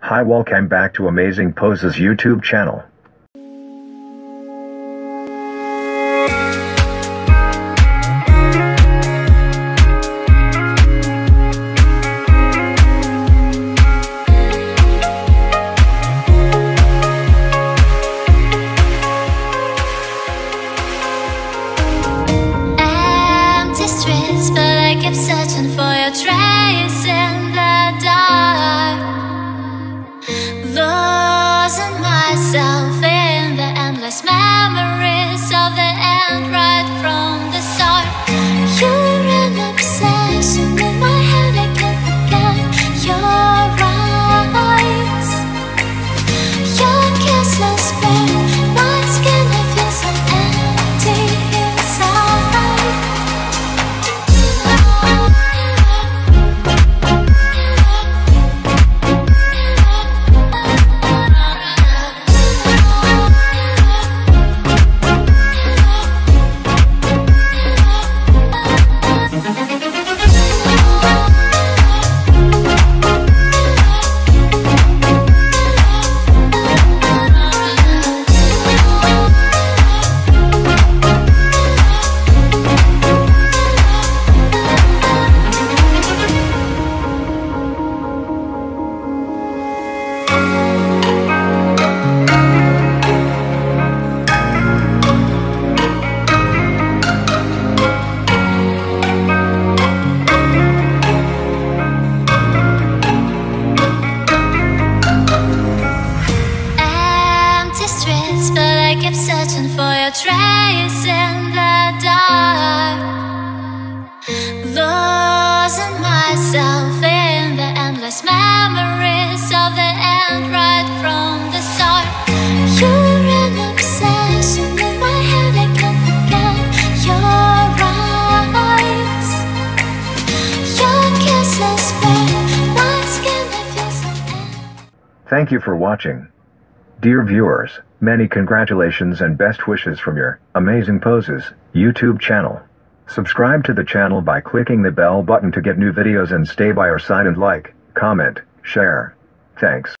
Hi, welcome back to Amazing Poses YouTube channel. Empty streets, but I kept searching for your trace kept searching for your in the dark. Losing myself in the endless memories of the end right from the start. You're an obsession in my head, I can't forget your eyes. Your kiss lost bare my skin, I feel so. Thank you for watching. Dear viewers, many congratulations and best wishes from your Amazing Poses YouTube channel. Subscribe to the channel by clicking the bell button to get new videos and stay by our side and like, comment, share. Thanks.